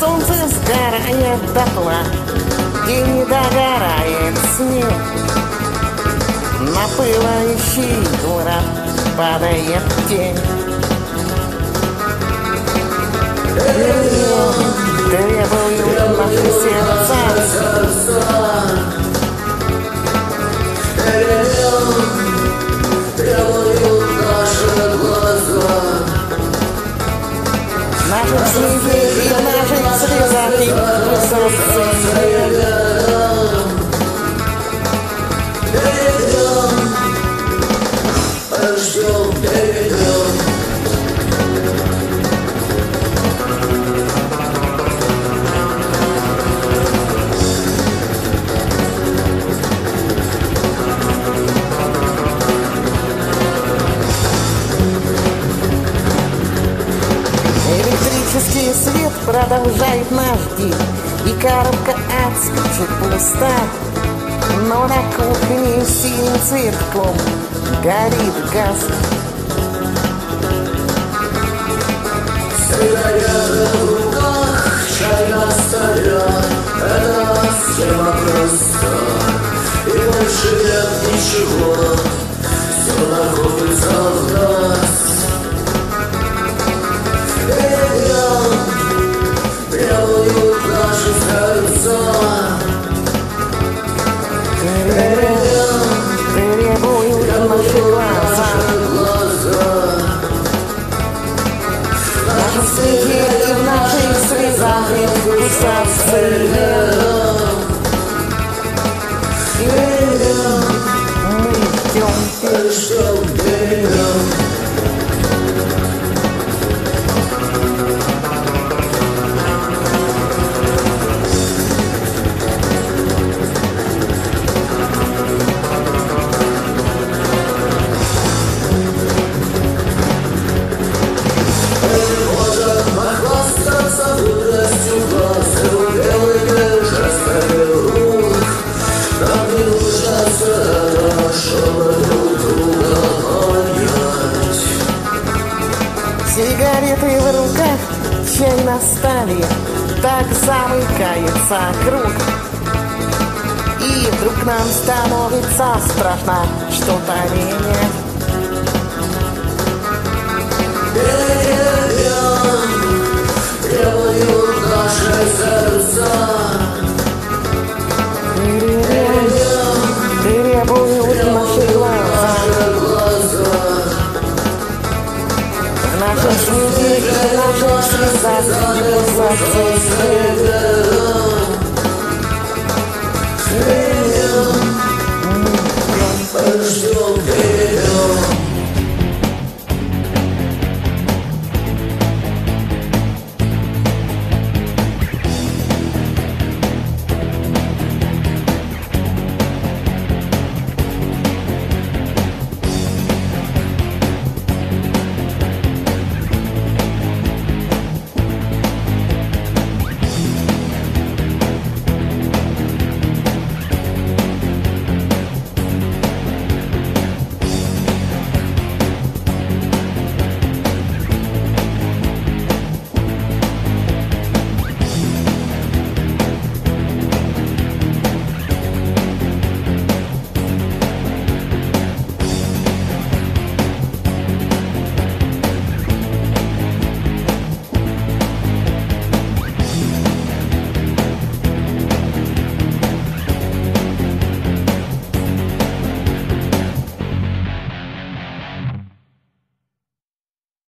солнце сгорает дотла И не догорает снег. На пылающий город падает тень. Две продолжает наш день. И коробка от спичек пуста Но на кухне синим цветком горит газ. Чай на столе, это схема проста И больше нет ничего, все находится в нас Freedom, freedom, freedom, freedom, чай на Так замыкается круг. И вдруг нам становится страшно Что-то менять. Требуют В нашем слезах и в наших слезах И в сердце